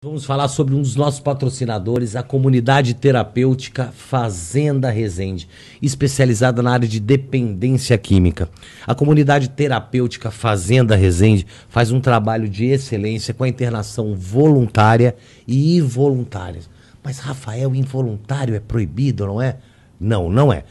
Vamos falar sobre um dos nossos patrocinadores, a comunidade terapêutica Fazenda Resende, especializada na área de dependência química. A comunidade terapêutica Fazenda Resende faz um trabalho de excelência com a internação voluntária e involuntária. Mas, Rafael, involuntário é proibido, não é? Não, não é.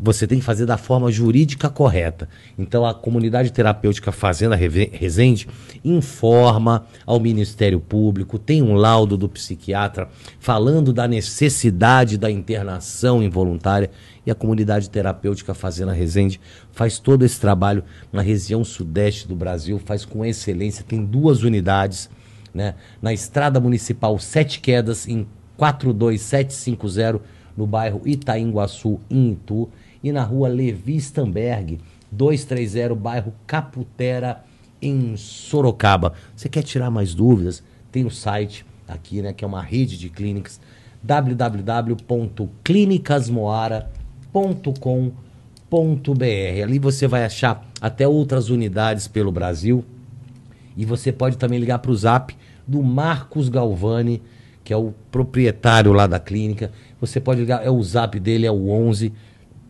Você tem que fazer da forma jurídica correta. Então a comunidade terapêutica Fazenda Resende informa ao Ministério Público, tem um laudo do psiquiatra falando da necessidade da internação involuntária e a comunidade terapêutica Fazenda Resende faz todo esse trabalho na região sudeste do Brasil, faz com excelência, tem duas unidades, né? Na Estrada Municipal Sete Quedas em 42750 no bairro Itainguaçu, em Itu, e na rua Levi Stamberg, 230, bairro Caputera, em Sorocaba. Você quer tirar mais dúvidas? Tem o site aqui, né, que é uma rede de clínicas, www.clinicasmoara.com.br. Ali você vai achar até outras unidades pelo Brasil. E você pode também ligar para o zap do Marcos Galvani, que é o proprietário lá da clínica. Você pode ligar, é o zap dele, é o 11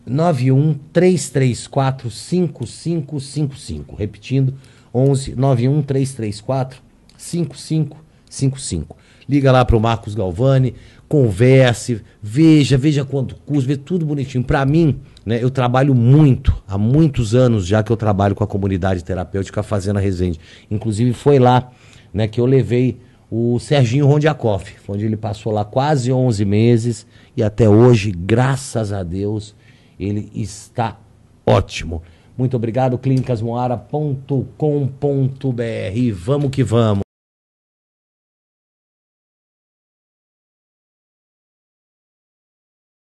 91 334 5555. Repetindo, 11 91 334 5555. Liga lá para o Marcos Galvani, converse, veja, veja quanto custa, vê tudo bonitinho. Para mim, né, eu trabalho muito, há muitos anos já que eu trabalho com a comunidade terapêutica Fazenda Resende. Inclusive foi lá né, que eu levei o Serginho Rondiakoff, onde ele passou lá quase 11 meses e até hoje, graças a Deus, ele está ótimo. Muito obrigado, clínicasmoara.com.br. Vamos que vamos.